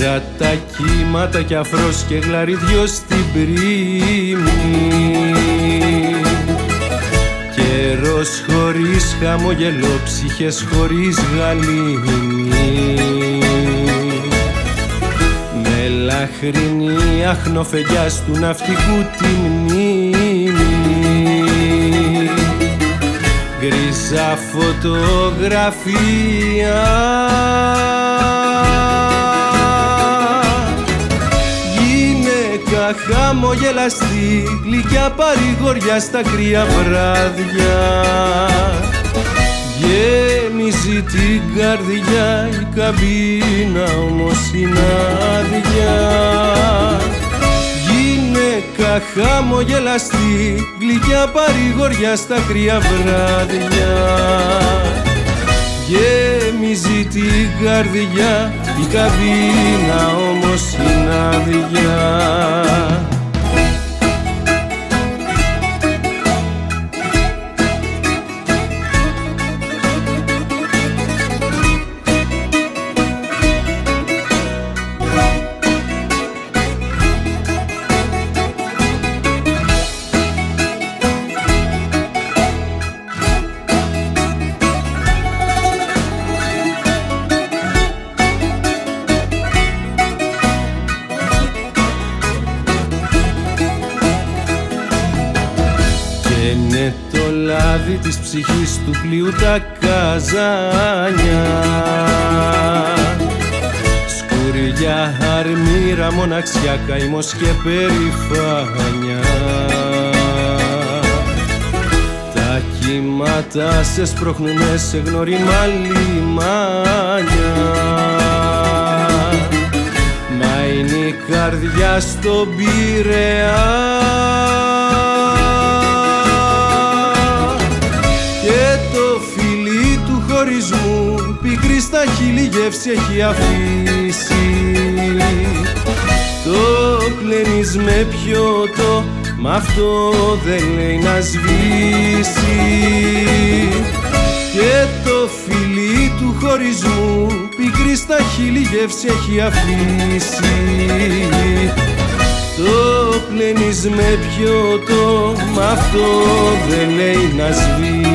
Για τα κύματα κι αφρός και γλαριδιο στην πρίμη Καιρός χωρίς χαμογελό, ψυχές χωρίς γαλήνη. Με λαχρινή αχνοφεγιά του ναυτικού τη μνήμη. Γκρίζα φωτογραφία χαμογελαστή γλυκιά παρηγοριά στα κρύα βράδια. Γέμιζε την καρδιά η καμπίνα όμως είναι άδεια. Γυναίκα χαμογελαστή γλυκιά παρηγοριά στα κρύα βράδια. Γέμιζε την καρδιά η καμπίνα της ψυχής του πλοίου τα καζάνια. Σκουριά, αρμύρα, μοναξιά, καημός και περηφάνια. Τα κύματα σε σπρώχνουνε σε γνωρίμα λιμάνια Μα είναι η καρδιά στον Πειραιά πικρή στα χείλη γεύση έχει αφήσει. Το πλένεις με πιότο, μ' αυτό δεν λέει να σβήσει. Και το φιλί του χωρισμού πικρή στα χείλη γεύση έχει αφήσει. Το πλένεις με πιότο, μ' αυτό δεν λέει να σβήσει